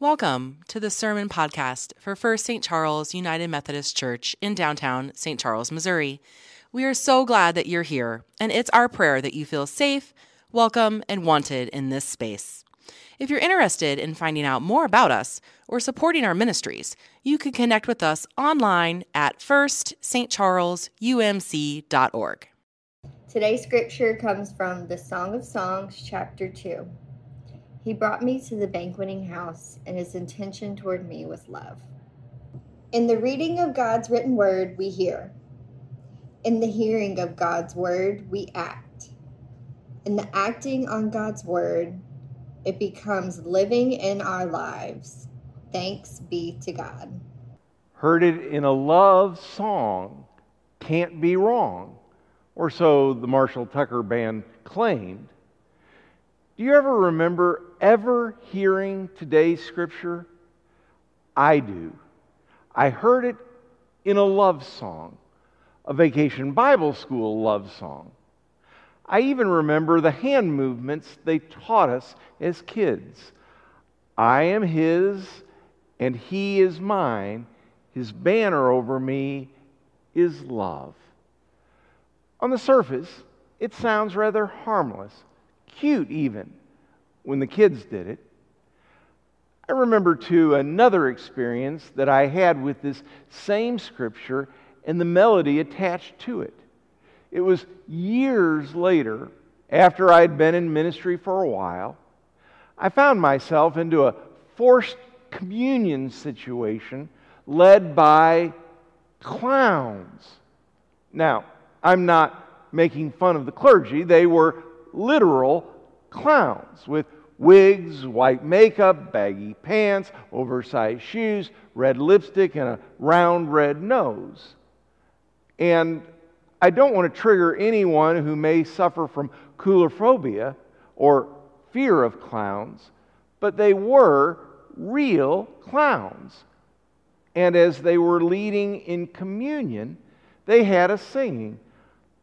Welcome to the Sermon Podcast for First St. Charles United Methodist Church in downtown St. Charles, Missouri. We are so glad that you're here, and it's our prayer that you feel safe, welcome, and wanted in this space. If you're interested in finding out more about us or supporting our ministries, you can connect with us online at firststcharlesumc.org. Today's scripture comes from the Song of Songs, chapter 2. He brought me to the banqueting house, and his intention toward me was love. In the reading of God's written word, we hear. In the hearing of God's word, we act. In the acting on God's word, it becomes living in our lives. Thanks be to God. Heard it in a love song, can't be wrong, or so the Marshall Tucker Band claimed. Do you ever remember ever hearing today's scripture? I do. I heard it in a love song, a vacation Bible school love song. I even remember the hand movements they taught us as kids. I am His and He is mine. His banner over me is love. On the surface, it sounds rather harmless cute even when the kids did it. I remember too another experience that I had with this same scripture and the melody attached to it. It was years later, after I'd been in ministry for a while, I found myself into a forced communion situation led by clowns. Now, I'm not making fun of the clergy, they were literal clowns with wigs, white makeup, baggy pants, oversized shoes, red lipstick, and a round red nose. And I don't want to trigger anyone who may suffer from coulrophobia or fear of clowns, but they were real clowns. And as they were leading in communion, they had a singing,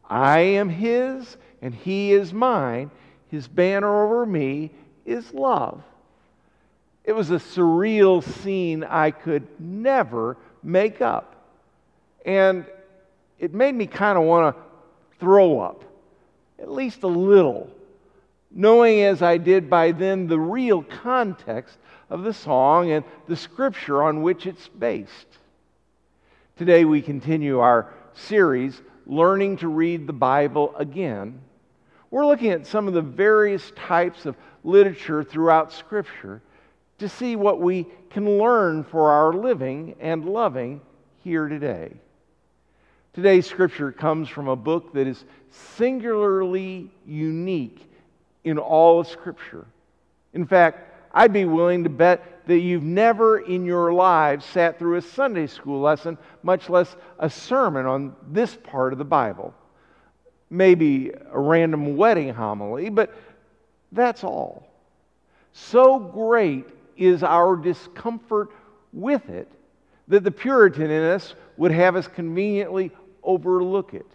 I am his and he is mine. His banner over me is love. It was a surreal scene I could never make up. And it made me kind of want to throw up, at least a little, knowing as I did by then the real context of the song and the scripture on which it's based. Today we continue our series, Learning to Read the Bible Again. We're looking at some of the various types of literature throughout Scripture to see what we can learn for our living and loving here today. Today's Scripture comes from a book that is singularly unique in all of Scripture. In fact, I'd be willing to bet that you've never in your lives sat through a Sunday school lesson, much less a sermon on this part of the Bible maybe a random wedding homily, but that's all. So great is our discomfort with it that the Puritan in us would have us conveniently overlook it.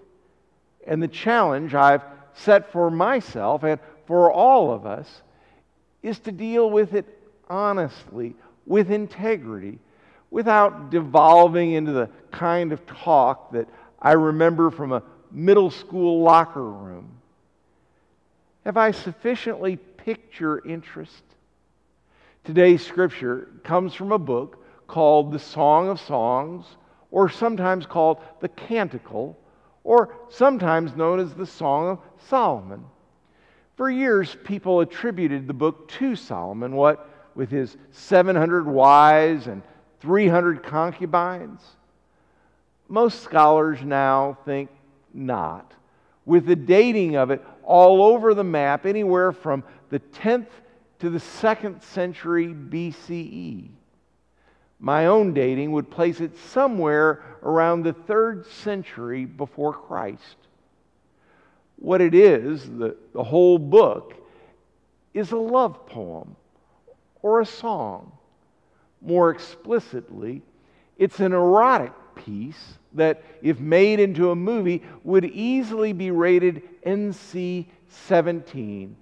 And the challenge I've set for myself and for all of us is to deal with it honestly, with integrity, without devolving into the kind of talk that I remember from a middle school locker room? Have I sufficiently piqued your interest? Today's scripture comes from a book called the Song of Songs, or sometimes called the Canticle, or sometimes known as the Song of Solomon. For years, people attributed the book to Solomon, what with his 700 wives and 300 concubines. Most scholars now think not. With the dating of it all over the map, anywhere from the 10th to the 2nd century BCE. My own dating would place it somewhere around the 3rd century before Christ. What it is, the, the whole book, is a love poem or a song. More explicitly, it's an erotic piece that, if made into a movie, would easily be rated NC 17,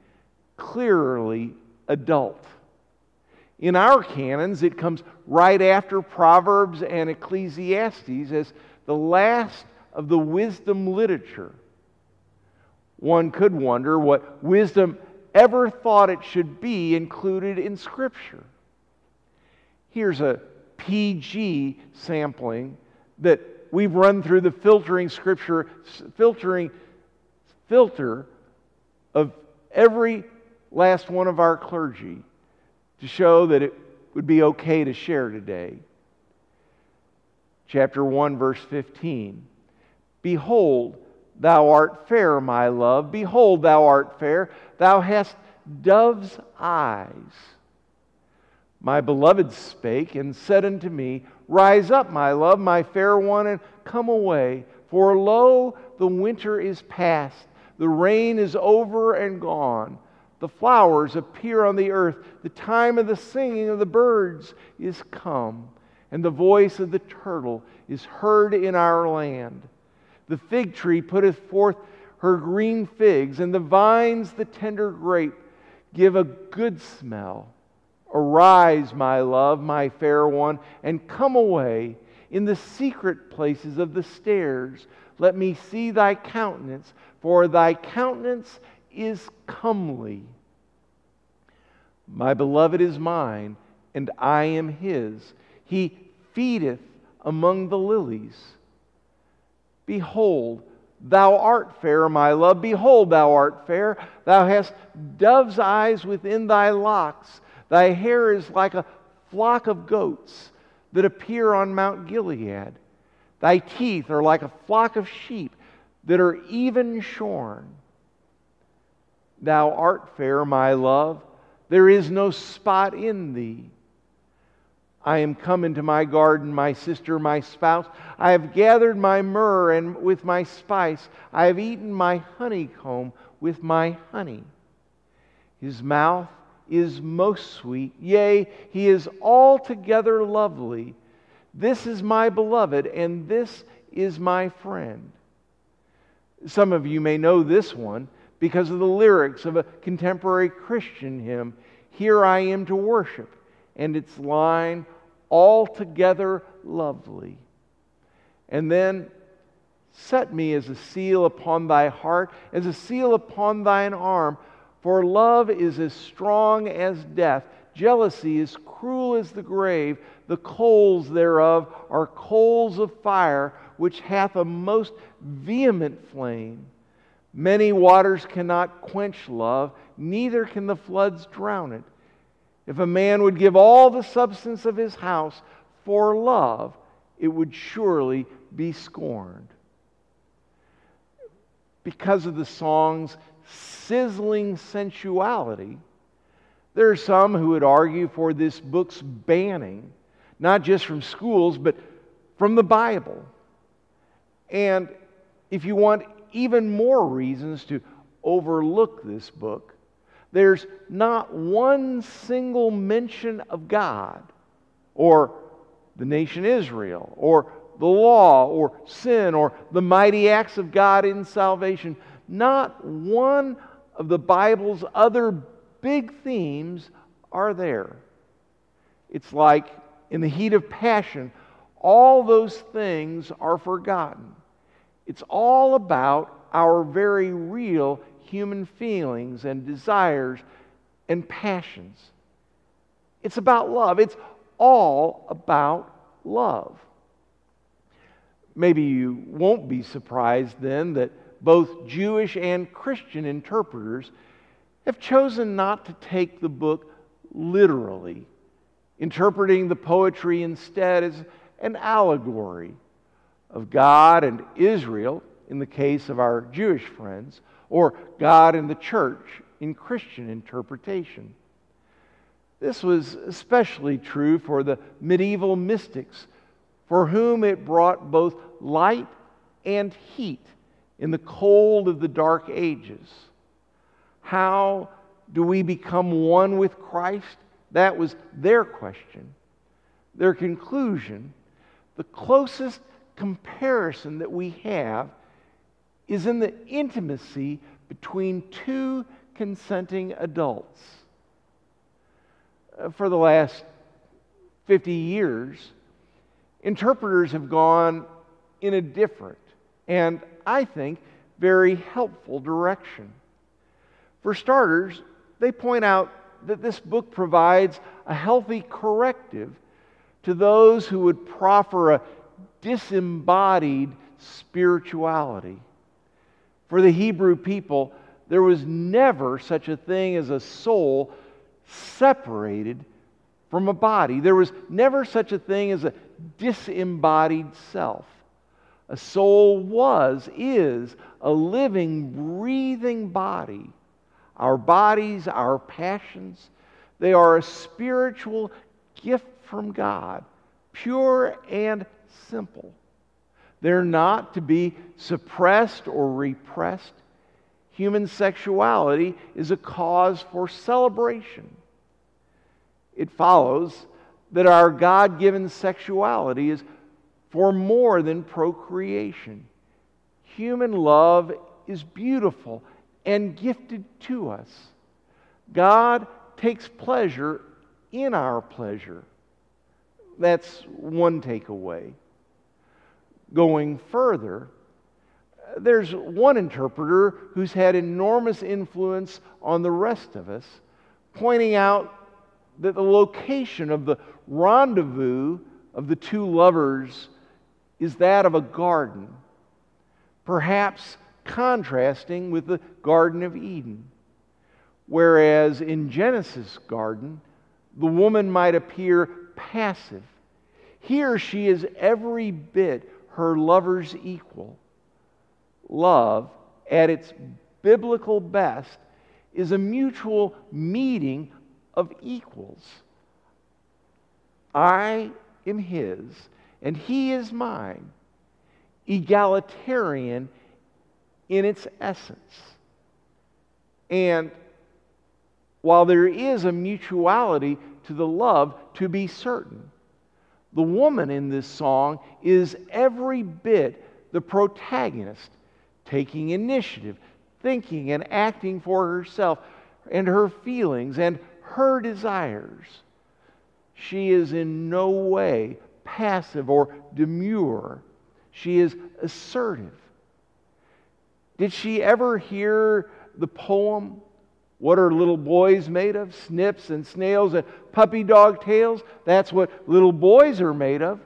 clearly adult. In our canons, it comes right after Proverbs and Ecclesiastes as the last of the wisdom literature. One could wonder what wisdom ever thought it should be included in Scripture. Here's a PG sampling that we've run through the filtering Scripture, filtering filter of every last one of our clergy to show that it would be okay to share today. Chapter 1, verse 15. Behold, thou art fair, my love. Behold, thou art fair. Thou hast dove's eyes. My beloved spake and said unto me, Rise up, my love, my fair one, and come away. For lo, the winter is past, the rain is over and gone. The flowers appear on the earth. The time of the singing of the birds is come, and the voice of the turtle is heard in our land. The fig tree putteth forth her green figs, and the vines, the tender grape, give a good smell. Arise, my love, my fair one, and come away in the secret places of the stairs. Let me see thy countenance, for thy countenance is comely. My beloved is mine, and I am his. He feedeth among the lilies. Behold, thou art fair, my love. Behold, thou art fair. Thou hast dove's eyes within thy locks. Thy hair is like a flock of goats that appear on Mount Gilead. Thy teeth are like a flock of sheep that are even shorn. Thou art fair, my love. There is no spot in thee. I am come into my garden, my sister, my spouse. I have gathered my myrrh and with my spice. I have eaten my honeycomb with my honey. His mouth is most sweet. Yea, he is altogether lovely. This is my beloved, and this is my friend. Some of you may know this one because of the lyrics of a contemporary Christian hymn, Here I Am to Worship, and its line, Altogether Lovely. And then, Set me as a seal upon thy heart, as a seal upon thine arm for love is as strong as death, jealousy is cruel as the grave. The coals thereof are coals of fire, which hath a most vehement flame. Many waters cannot quench love, neither can the floods drown it. If a man would give all the substance of his house for love, it would surely be scorned. Because of the song's sizzling sensuality, there are some who would argue for this book's banning, not just from schools, but from the Bible. And if you want even more reasons to overlook this book, there's not one single mention of God or the nation Israel or the law or sin or the mighty acts of God in salvation. Not one of the Bible's other big themes are there. It's like in the heat of passion, all those things are forgotten. It's all about our very real human feelings and desires and passions. It's about love. It's all about love. Maybe you won't be surprised then that both Jewish and Christian interpreters have chosen not to take the book literally, interpreting the poetry instead as an allegory of God and Israel in the case of our Jewish friends, or God and the church in Christian interpretation. This was especially true for the medieval mystics, for whom it brought both light and heat in the cold of the dark ages. How do we become one with Christ? That was their question. Their conclusion the closest comparison that we have is in the intimacy between two consenting adults. uh, for the last 50 years, interpreters have gone in a different and, I think, very helpful direction. For starters, they point out that this book provides a healthy corrective to those who would proffer a disembodied spirituality. For the Hebrew people, there was never such a thing as a soul separated from a body. There was never such a thing as a disembodied self. A soul was, is a living, breathing body. Our bodies, our passions, they are a spiritual gift from God, pure and simple. They're not to be suppressed or repressed. Human sexuality is a cause for celebration. It follows that our God given sexuality is for more than procreation. Human love is beautiful and gifted to us. God takes pleasure in our pleasure. That's one takeaway. Going further, there's one interpreter who's had enormous influence on the rest of us, pointing out that the location of the rendezvous of the two lovers is that of a garden, perhaps contrasting with the Garden of Eden. Whereas in Genesis' garden, the woman might appear passive. Here she is every bit her lover's equal. Love, at its biblical best, is a mutual meeting of equals. I am his and he is mine, egalitarian in its essence. And while there is a mutuality to the love, to be certain, the woman in this song is every bit the protagonist, taking initiative, thinking and acting for herself and her feelings and her desires. She is in no way passive or demure. She is assertive. Did she ever hear the poem, What Are Little Boys Made of? Snips and snails and puppy dog tails? That's what little boys are made of.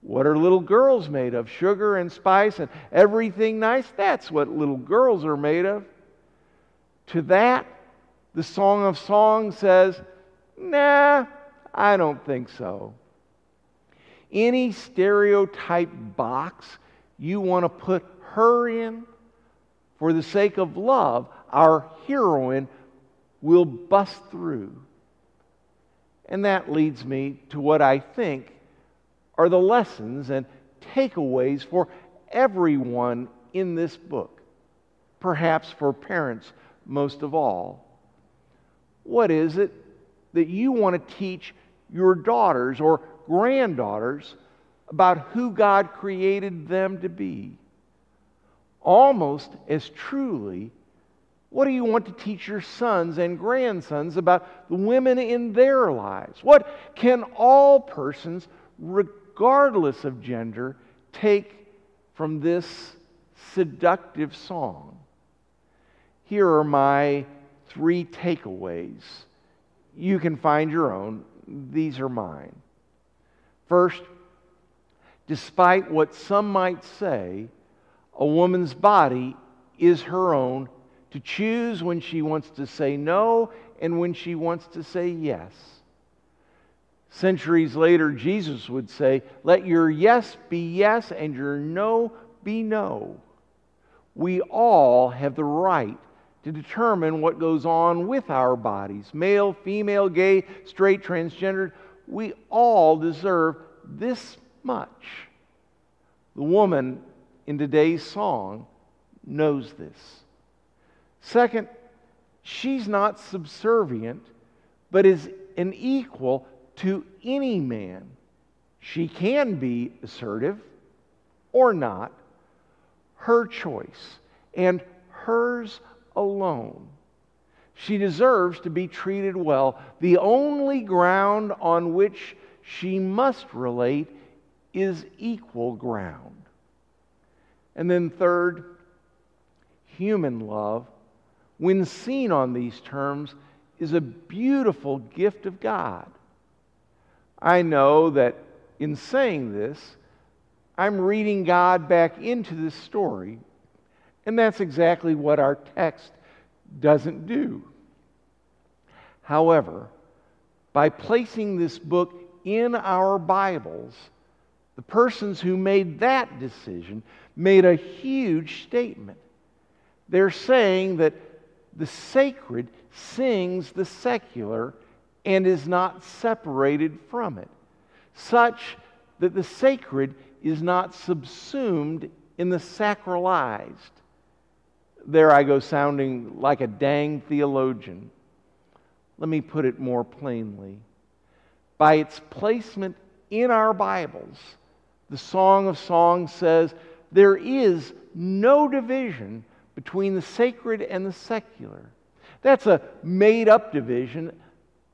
What are little girls made of? Sugar and spice and everything nice? That's what little girls are made of. To that, the Song of Songs says, Nah, I don't think so any stereotype box you want to put her in, for the sake of love, our heroine will bust through. And that leads me to what I think are the lessons and takeaways for everyone in this book, perhaps for parents most of all. What is it that you want to teach your daughters or granddaughters about who God created them to be. Almost as truly, what do you want to teach your sons and grandsons about the women in their lives? What can all persons, regardless of gender, take from this seductive song? Here are my three takeaways. You can find your own. These are mine. First, despite what some might say, a woman's body is her own to choose when she wants to say no and when she wants to say yes. Centuries later, Jesus would say, Let your yes be yes and your no be no. We all have the right to determine what goes on with our bodies male, female, gay, straight, transgendered we all deserve this much. The woman in today's song knows this. Second, she's not subservient, but is an equal to any man. She can be assertive or not, her choice, and hers alone. She deserves to be treated well. The only ground on which she must relate is equal ground. And then, third, human love, when seen on these terms, is a beautiful gift of God. I know that in saying this, I'm reading God back into this story, and that's exactly what our text doesn't do. However, by placing this book in our Bibles, the persons who made that decision made a huge statement. They're saying that the sacred sings the secular and is not separated from it, such that the sacred is not subsumed in the sacralized. There I go sounding like a dang theologian. Let me put it more plainly. By its placement in our Bibles, the Song of Songs says there is no division between the sacred and the secular. That's a made up division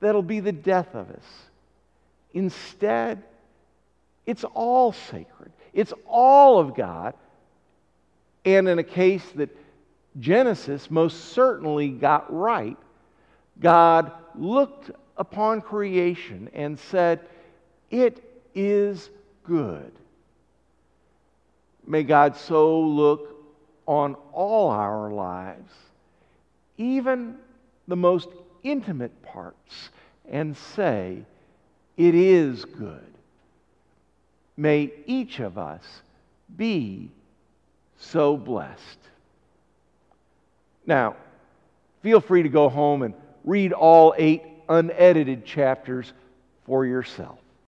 that'll be the death of us. Instead, it's all sacred, it's all of God. And in a case that Genesis most certainly got right, God looked upon creation and said, It is good. May God so look on all our lives, even the most intimate parts, and say, It is good. May each of us be so blessed. Now, feel free to go home and read all eight unedited chapters for yourself.